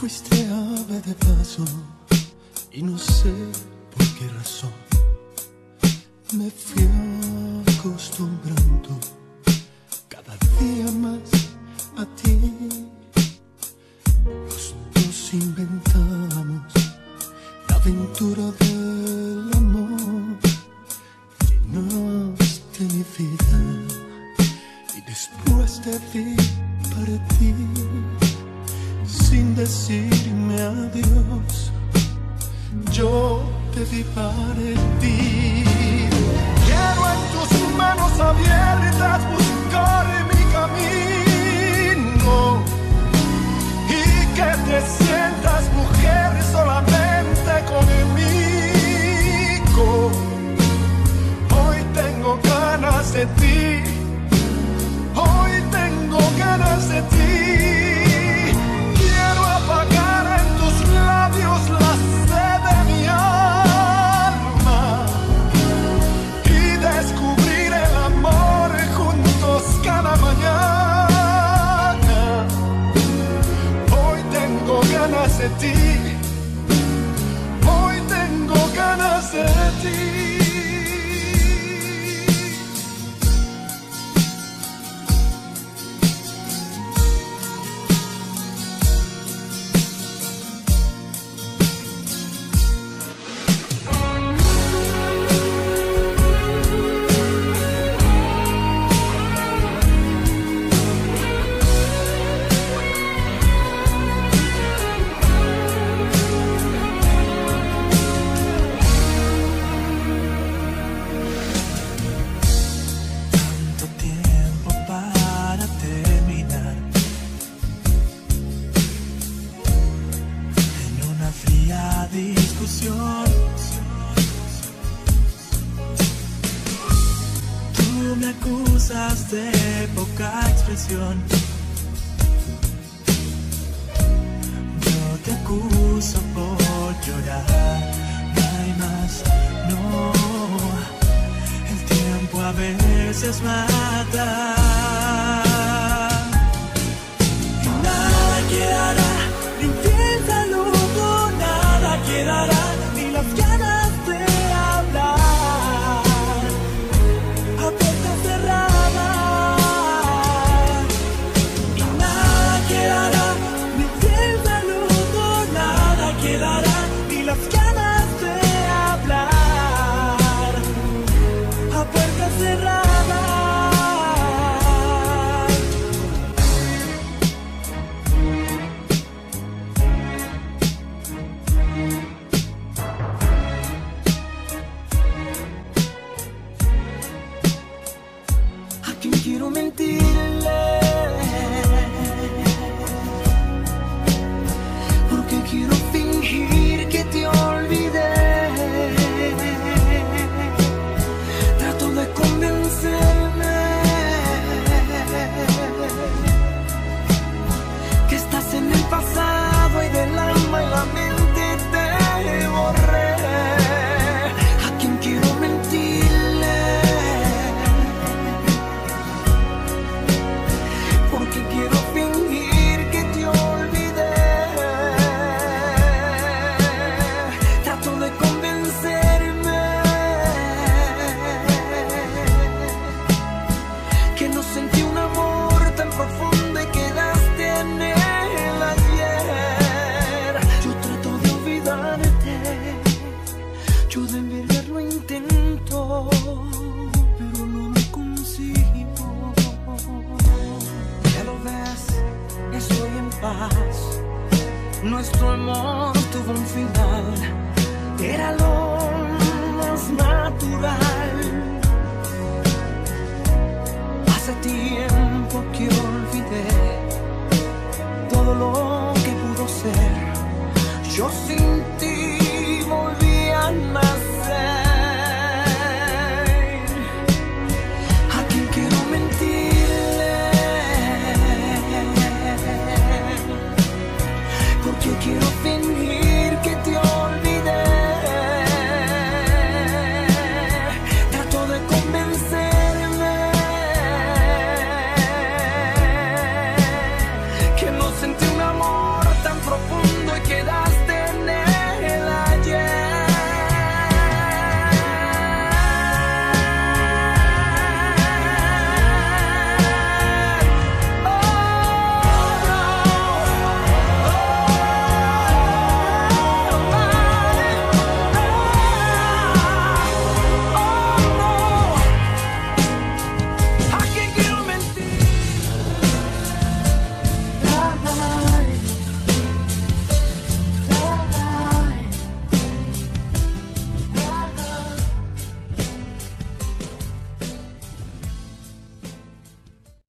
Fuiste ave de paso y no sé por qué razón me fui acostumbrando cada día más a ti. Los dos inventamos la aventura de decirme adiós. Yo te vi partir. Quiero en tus manos abiertas buscar mi camino y que te sientas mujer solamente conmigo. Hoy tengo ganas de ti. Hoy tengo ganas de ti. Ganas de ti. Hoy tengo ganas de ti. Discusión. Tú me acusas de poca expresión. Yo te acuso por llorar. No hay más, no. El tiempo a veces mata. Yo sin